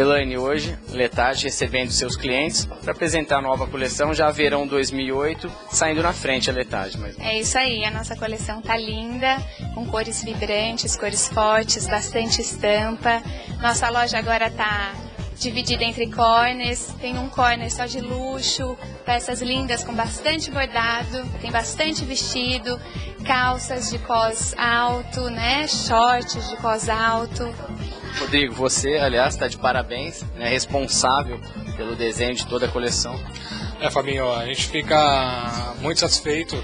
Elaine, hoje, Letage recebendo seus clientes para apresentar a nova coleção, já verão 2008, saindo na frente a Letage. Mas... É isso aí, a nossa coleção tá linda, com cores vibrantes, cores fortes, bastante estampa. Nossa loja agora tá dividida entre corners, tem um corner só de luxo, peças lindas com bastante bordado, tem bastante vestido, calças de cos alto, né, shorts de cos alto, Rodrigo, você, aliás, está de parabéns, né, responsável pelo desenho de toda a coleção. É, Fabinho, a gente fica muito satisfeito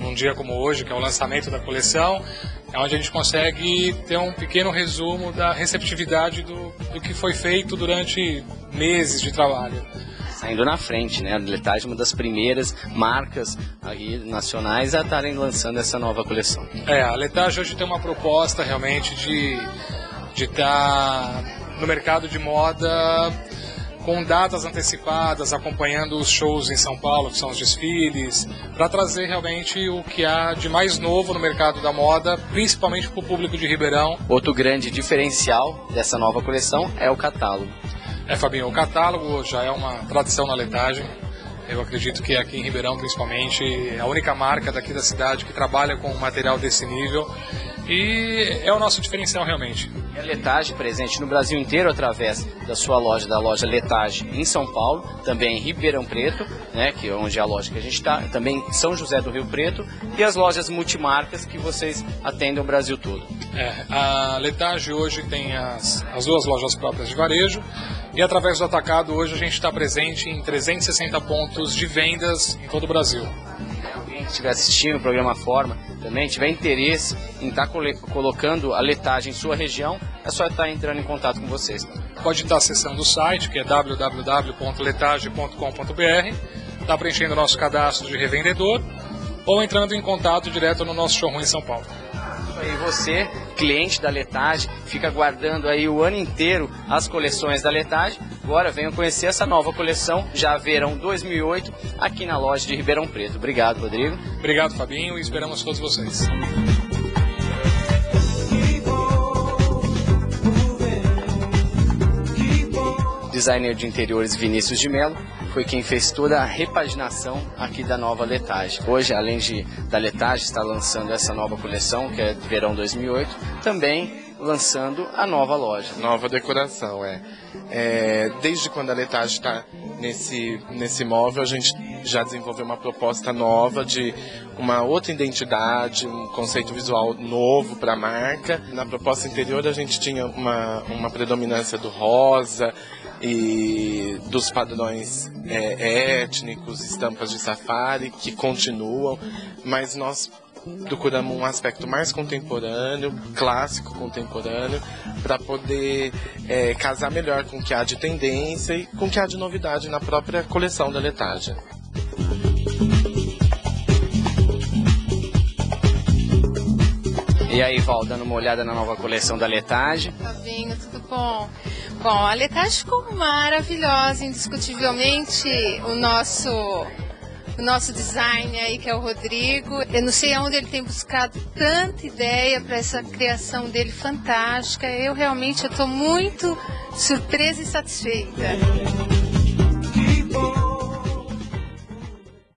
num dia como hoje, que é o lançamento da coleção, é onde a gente consegue ter um pequeno resumo da receptividade do, do que foi feito durante meses de trabalho saindo na frente, né? A Letagem é uma das primeiras marcas aí nacionais a estarem lançando essa nova coleção. É, a Letagem hoje tem uma proposta realmente de de estar no mercado de moda com datas antecipadas, acompanhando os shows em São Paulo, que são os desfiles, para trazer realmente o que há de mais novo no mercado da moda, principalmente para o público de Ribeirão. Outro grande diferencial dessa nova coleção é o catálogo. É, Fabinho, o catálogo já é uma tradição na letagem. Eu acredito que aqui em Ribeirão, principalmente, é a única marca daqui da cidade que trabalha com material desse nível e é o nosso diferencial realmente. E a Letage presente no Brasil inteiro através da sua loja, da loja Letage em São Paulo, também em Ribeirão Preto, né, que é onde é a loja que a gente está, também em São José do Rio Preto e as lojas multimarcas que vocês atendem o Brasil todo. É, a Letage hoje tem as, as duas lojas próprias de varejo e através do atacado hoje a gente está presente em 360 pontos de vendas em todo o Brasil que estiver assistindo o programa Forma também tiver interesse em estar tá colocando a letagem em sua região, é só estar tá entrando em contato com vocês. Pode estar acessando o site, que é www.letage.com.br, está preenchendo o nosso cadastro de revendedor ou entrando em contato direto no nosso showroom em São Paulo. E você, cliente da Letage, fica guardando aí o ano inteiro as coleções da Letage. Agora venham conhecer essa nova coleção, já verão 2008, aqui na loja de Ribeirão Preto. Obrigado, Rodrigo. Obrigado, Fabinho, e esperamos todos vocês. Designer de interiores Vinícius de Mello foi quem fez toda a repaginação aqui da nova Letage. Hoje, além de da Letage estar lançando essa nova coleção, que é verão 2008, também lançando a nova loja. Nova decoração, é. é desde quando a Letage está nesse, nesse móvel, a gente já desenvolveu uma proposta nova de uma outra identidade, um conceito visual novo para a marca. Na proposta interior, a gente tinha uma, uma predominância do rosa, e dos padrões é, étnicos, estampas de safari que continuam, mas nós procuramos um aspecto mais contemporâneo, clássico contemporâneo, para poder é, casar melhor com o que há de tendência e com o que há de novidade na própria coleção da Letagem. E aí, Val, dando uma olhada na nova coleção da Letagem. Fabinho, tudo bom? Bom, a Letagem ficou maravilhosa, indiscutivelmente o nosso o nosso design aí, que é o Rodrigo. Eu não sei aonde ele tem buscado tanta ideia para essa criação dele fantástica. Eu realmente estou muito surpresa e satisfeita.